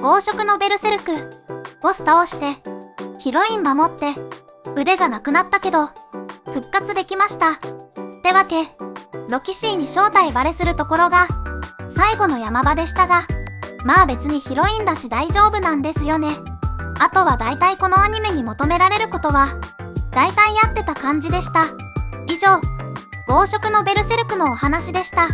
黄色のベルセルク、ボス倒して、ヒロイン守って、腕がなくなったけど、復活できました。ってわけ、ロキシーに正体バレするところが、最後の山場でしたが、まあ別にヒロインだし大丈夫なんですよね。あとは大体このアニメに求められることは、大体合ってた感じでした。以上、黄色のベルセルクのお話でした。